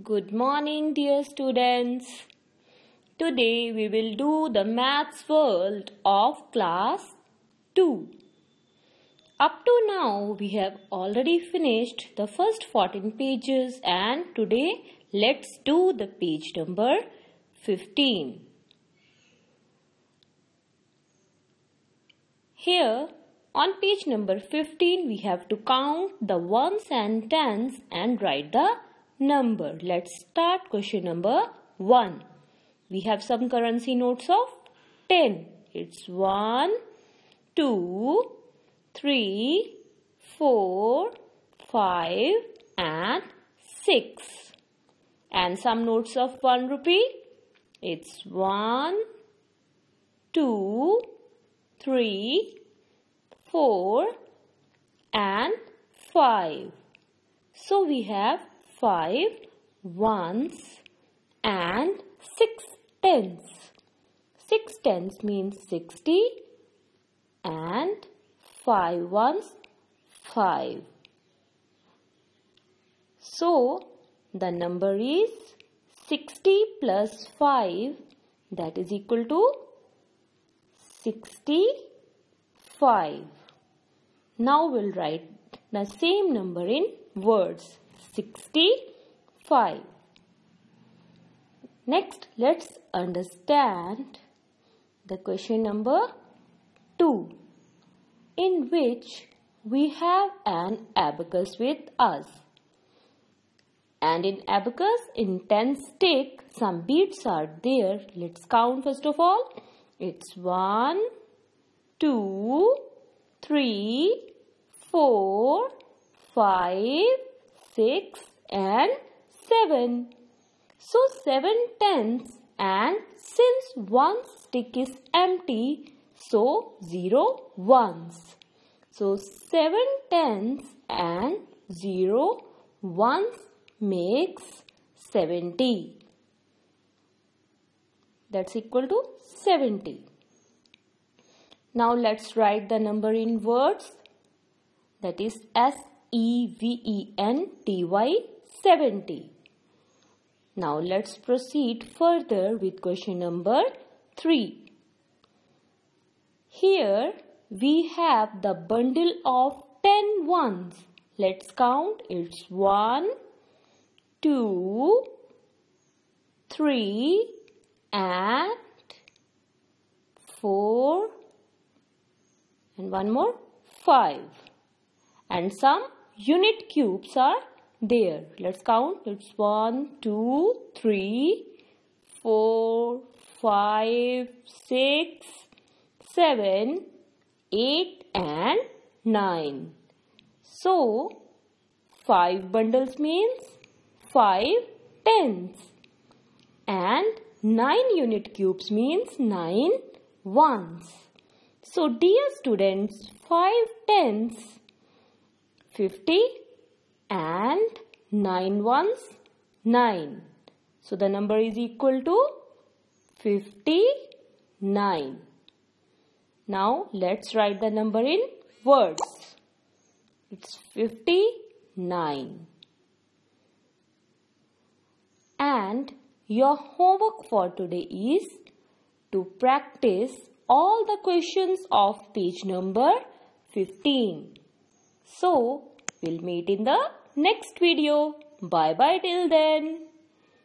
Good morning, dear students. Today we will do the maths world of class 2. Up to now, we have already finished the first 14 pages and today let's do the page number 15. Here on page number 15, we have to count the ones and tens and write the number. Let's start question number 1. We have some currency notes of 10. It's 1, 2, 3, 4, 5 and 6. And some notes of 1 rupee. It's 1, 2, 3, 4 and 5. So we have 5 ones and 6 tens. 6 tens means 60 and 5 ones 5. So the number is 60 plus 5 that is equal to 65. Now we'll write the same number in words. 65. Next, let's understand the question number 2 in which we have an abacus with us. And in abacus, in 10 stick, some beads are there. Let's count first of all. It's 1, 2, 3, 4, 5, 6 and 7. So 7 tens and since one stick is empty, so 0 ones. So 7 tens and 0 ones makes 70. That's equal to 70. Now let's write the number in words. That is S E V E N T Y 70. Now let's proceed further with question number 3. Here we have the bundle of 10 ones. Let's count. It's 1, 2, 3 and 4 and one more 5 and some unit cubes are there. Let's count. It's 1, 2, 3, 4, 5, 6, 7, 8 and 9. So, 5 bundles means 5 tens. And 9 unit cubes means 9 ones. So, dear students, 5 tens 50 and 9 ones 9. So the number is equal to 59. Now let's write the number in words. It's 59. And your homework for today is to practice all the questions of page number 15. So, we'll meet in the next video. Bye bye till then.